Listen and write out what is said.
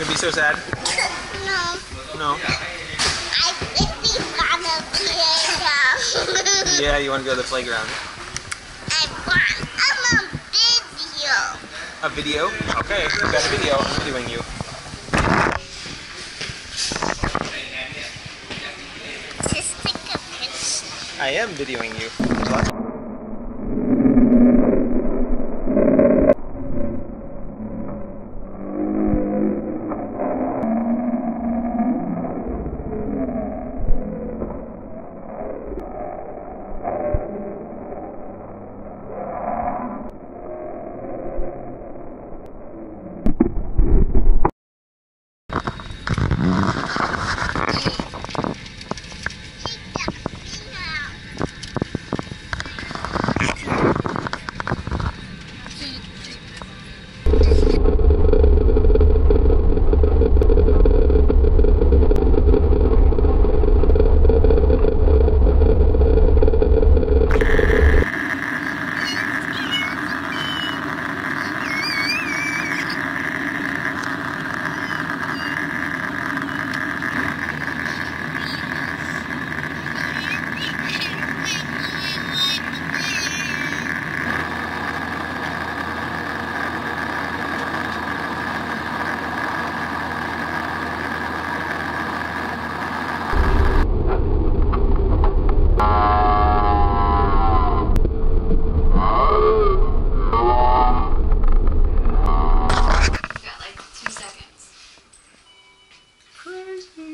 gonna be so sad? No. No. I think we've got a playground. Yeah, you want to go to the playground. I want I'm a video. A video? Okay, we got a video. I'm videoing you. Just take a picture. I am videoing you. Got